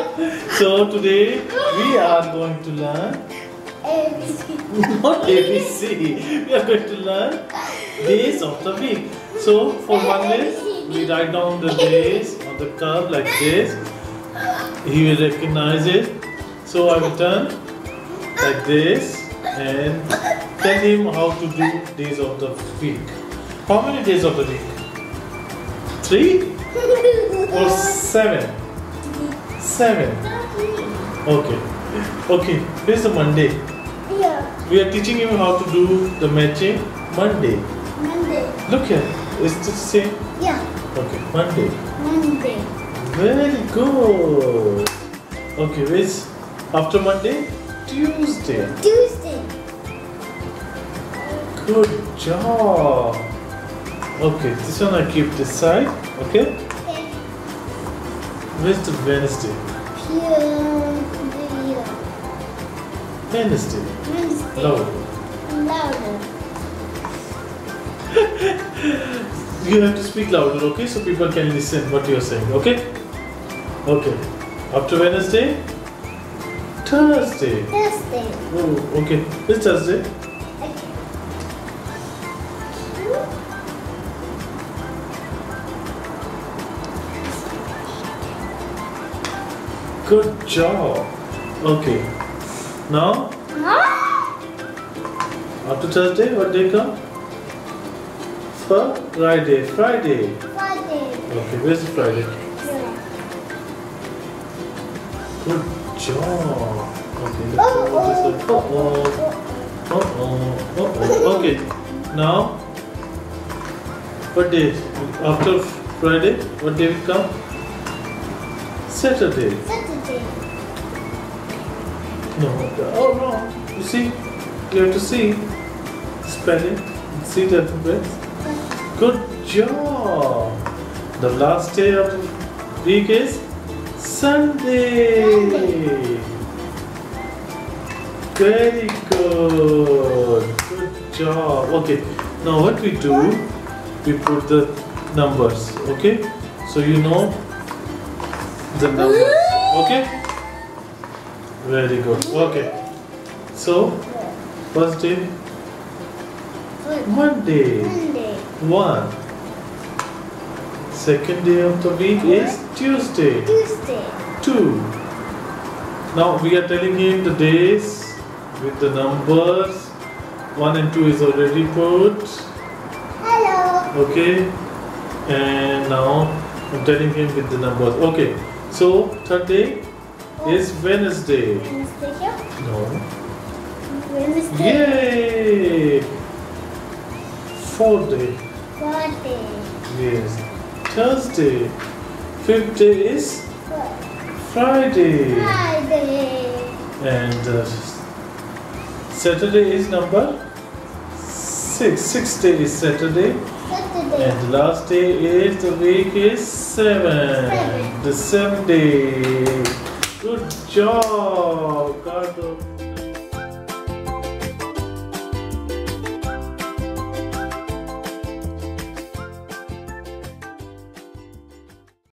So today we are going to learn ABC. not ABC. We are going to learn days of the week. So for Monday, we write down the days on the curve like this. He will recognize it. So I will turn like this and tell him how to do days of the week. How many days of the week? Three or seven? Seven. Okay. Okay. Here's the Monday. Yeah, We are teaching you how to do the matching Monday. Monday. Look here. Is it the same? Yeah, Okay. Monday. Monday. Very good. Okay. Where's after Monday? Tuesday. Tuesday. Good job. Okay. This one I keep this side. Okay. The Wednesday? Wednesday. Wednesday. Louder. Louder. You have to speak louder, okay? So people can listen what you're saying, okay? Okay. After Wednesday? Thursday. Thursday. Oh, okay. It's Thursday. Good job. Okay. Now, Huh? after Thursday, what day come? Friday. Friday. Friday. Okay, where's the Friday? Yeah. Good job. Okay, let's Oh, go this way. oh, Uh-oh. Uh-oh. Uh-oh. Okay. Now, what day? After Friday, what day will come? Saturday. Saturday. No. Oh no. You see, you have to see spelling. See the alphabet. Good job. The last day of the week is. Sunday. Very good. Good job. Okay. Now what we do, we put the numbers. Okay. So you know the numbers. Okay. Very good. Okay. So first day Monday. Monday. One. Second day of the week is Tuesday. Tuesday. Two. Now we are telling him the days with the numbers. One and two is already put. Hello. Okay. And now I'm telling him with the numbers. Okay. So third day is Wednesday. Wednesday here. No. Wednesday. Yay! Fourth day. Friday. Yes. Thursday. Fifth day is Friday. Friday. Friday. And uh, Saturday is number six. Sixth day is Saturday. Saturday. And the last day is the week is seven. Seven. The seventh day. Good job, Cardo.